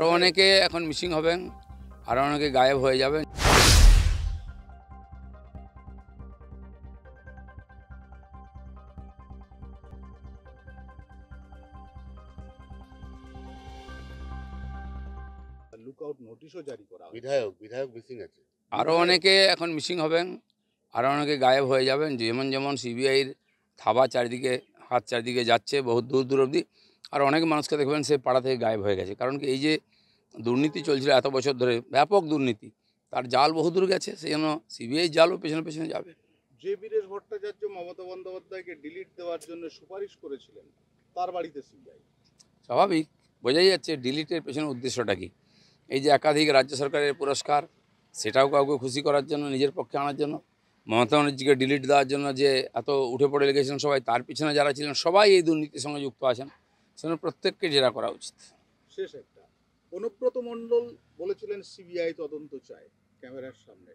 আরও অনেকে এখন মিসিং হবেন আরও অনেকে গায়েব হয়ে যাবেন। লুকআউট নোটিশও জারি করা হয়েছে। বিধায়ক বিধায়ক মিসিং আছে। আরও অনেকে এখন মিসিং হবেন আরও অনেকে গায়েব হয়ে যাবেন। যেমন যেমন সিবিআইয়ের থাবা চারিদিকে হাত চারিদিকে যাচ্ছে বহুত দূর দূর অবধি। আর অনেক মানুষকে দেখবেন সে পাড়া থেকে গায়েব হয়ে গেছে। কারণ কি এই যে দুর্নীতি চলছিল এত বছর ধরে ব্যাপক দুর্নীতি তার জাল বহুদূর গেছে সেই জন্য সিবিআই জালও পেছনে পেছনে যাবে। যে বীরেশ ভট্টাচার্য মমতা বন্দ্যোপাধ্যায়কে ডিলিট দেওয়ার জন্য সুপারিশ করেছিলেন তার বাড়িতে সিবিআই স্বাভাবিক বোঝাই যাচ্ছে ডিলিটের পেছনে উদ্দেশ্যটা কি। এই যে একাধিক রাজ্য সরকারের পুরস্কার সেটাও কাউকে খুশি করার জন্য নিজের পক্ষে আনার জন্য মমতা ব্যানার্জিকে ডিলিট দেওয়ার জন্য যে এত উঠে পড়ে লেগেছিলেন সবাই তার পিছনে যারা ছিলেন সবাই এই দুর্নীতির সঙ্গে যুক্ত আছেন। সেজন্য প্রত্যেককে জেরা করা উচিত। শেষ একটা। অনুব্রত মণ্ডল বলেছিলেন সিবিআই তদন্ত চায় ক্যামেরার সামনে।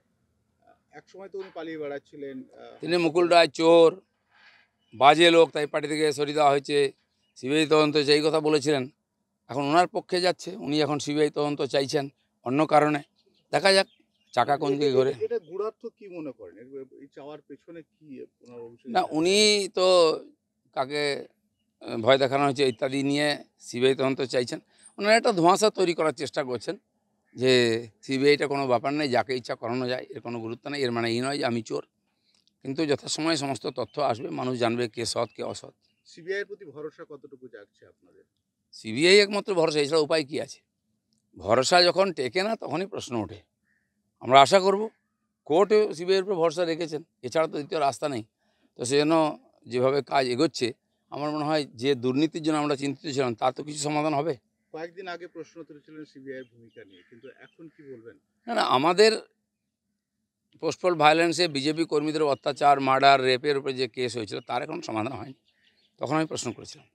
এক সময় তো উনি পালিয়ে বেড়াচ্ছিলেন তিনি মুকুল রায় চোর বাজে লোক তাই পার্টি থেকে সরিয়ে দেওয়া হয়েছে। সিবিআই তদন্ত এই কথা বলেছিলেন। এখন ওনার পক্ষে যাচ্ছে উনি এখন সিবিআই তদন্ত চাইছেন অন্য কারণে। দেখা যাক চাকা কোন দিকে ঘোরে। কি মনে করেন? চাওয়ার পেছনে কি না উনি তো কাকে ভয় দেখানো হয়েছে ইত্যাদি নিয়ে সিবিআই তদন্ত চাইছেন। ওনারা একটা ধোঁয়াশা তৈরি করার চেষ্টা করছেন যে সিবিআইটা কোনো ব্যাপার নেই যাকে ইচ্ছা করানো যায় এর কোনো গুরুত্ব নেই এর মানে এই নয় যে আমি চোর। কিন্তু যথাসময়ে সমস্ত তথ্য আসবে মানুষ জানবে কে সৎ কে অসৎ। সিবিআইয়ের প্রতি ভরসা কতটুকু জাগছে আপনাদের? সিবিআই একমাত্র ভরসা এছাড়া উপায় কী আছে? ভরসা যখন টেকে না তখনই প্রশ্ন ওঠে। আমরা আশা করব কোর্টে সিবিআইয়ের উপর ভরসা রেখেছেন। এছাড়া তো দ্বিতীয় রাস্তা নেই। তো সেজন্য যেভাবে কাজ এগোচ্ছে আমার মনে হয় যে দুর্নীতির জন্য আমরা চিন্তিত ছিলাম তা তো কিছু সমাধান হবে। কয়েকদিন আগে প্রশ্ন তুলেছিলেন সিবিআই ভূমিকা নিয়ে কিন্তু এখন কি বলবেন? না না আমাদের পোস্টপল ভায়োলেন্সে বিজেপি কর্মীদের অত্যাচার মার্ডার রেপের উপরে যে কেস হয়েছিল তার এখন সমাধান হয়নি। তখন আমি প্রশ্ন করেছিলাম।